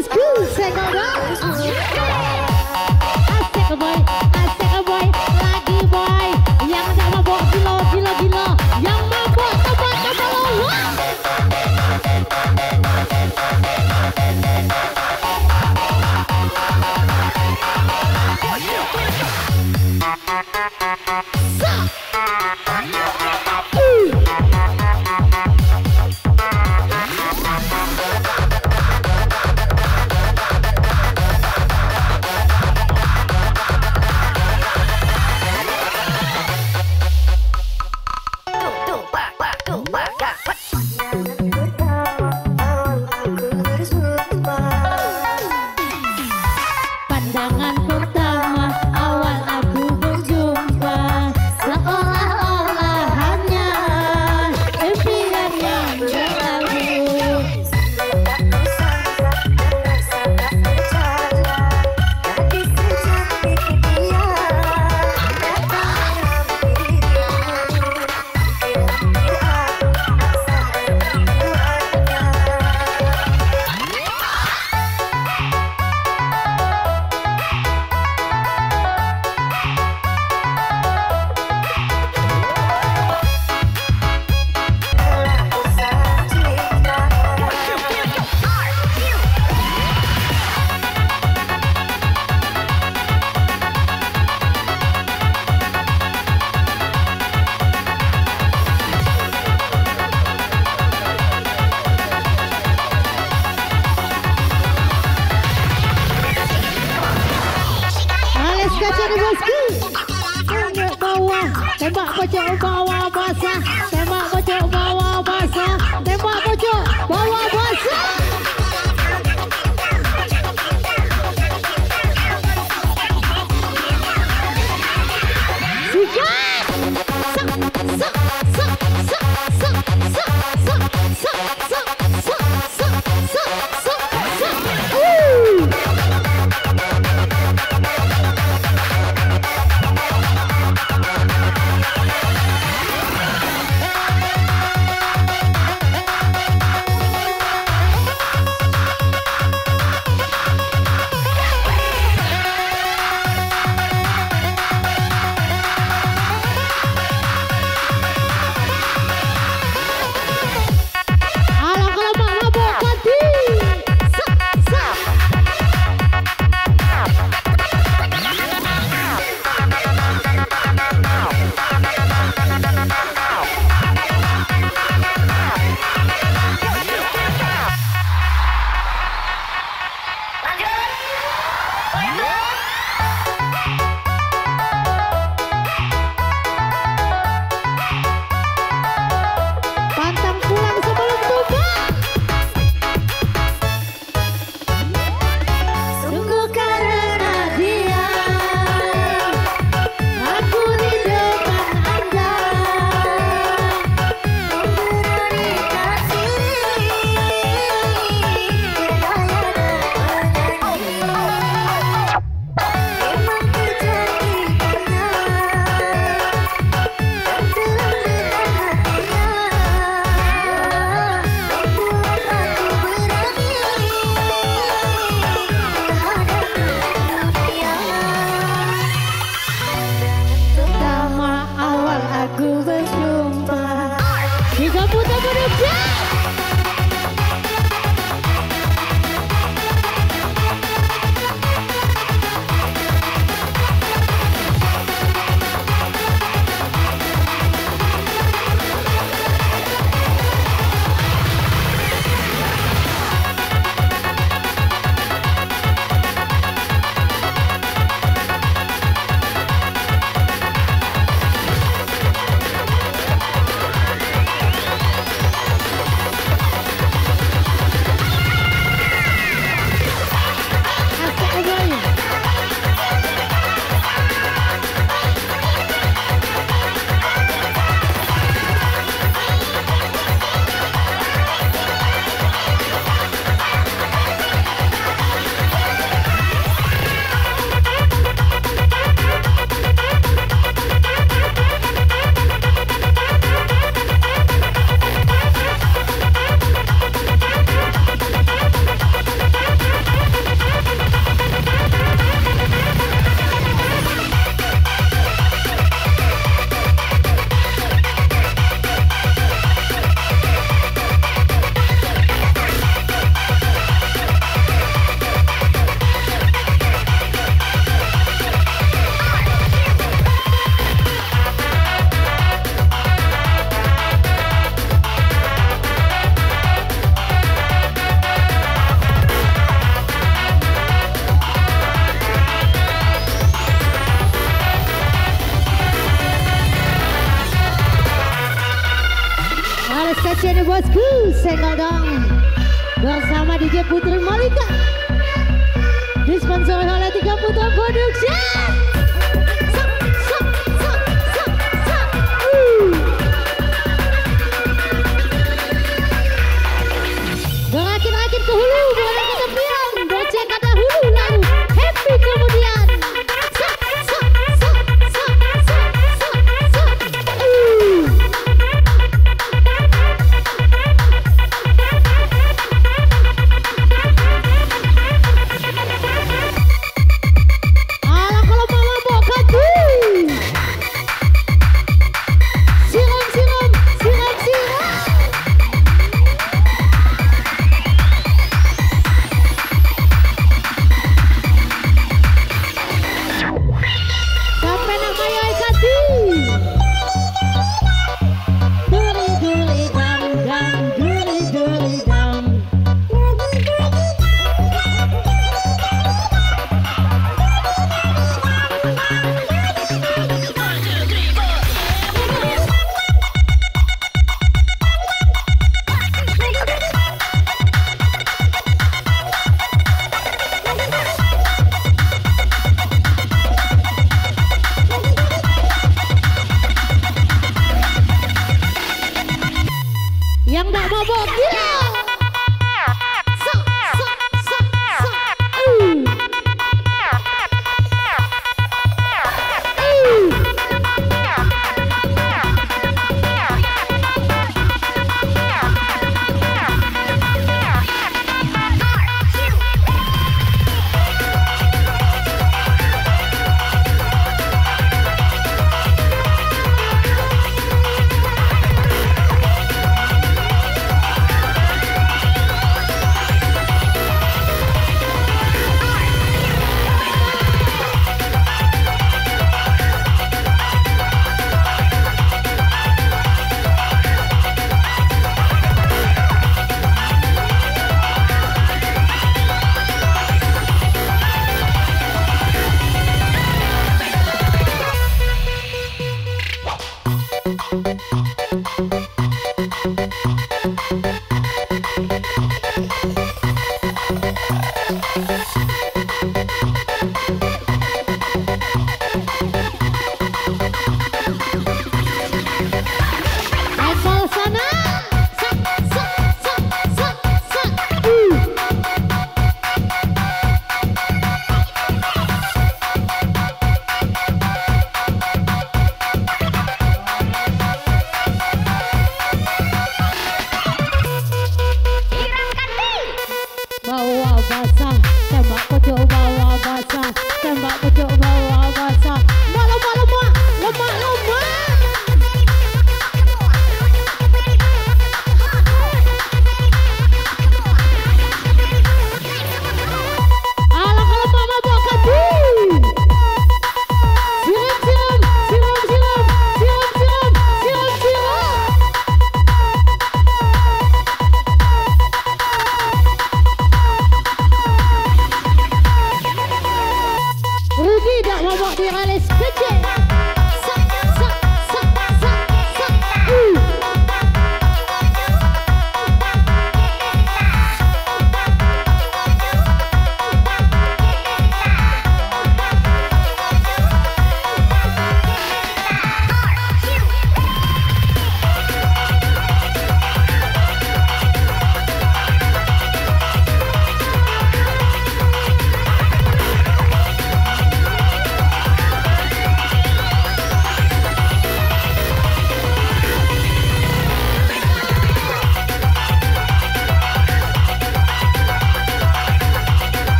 was cool, second round.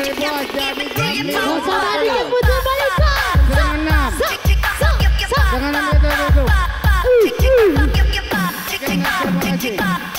Info dari bos. Jadi jam lima.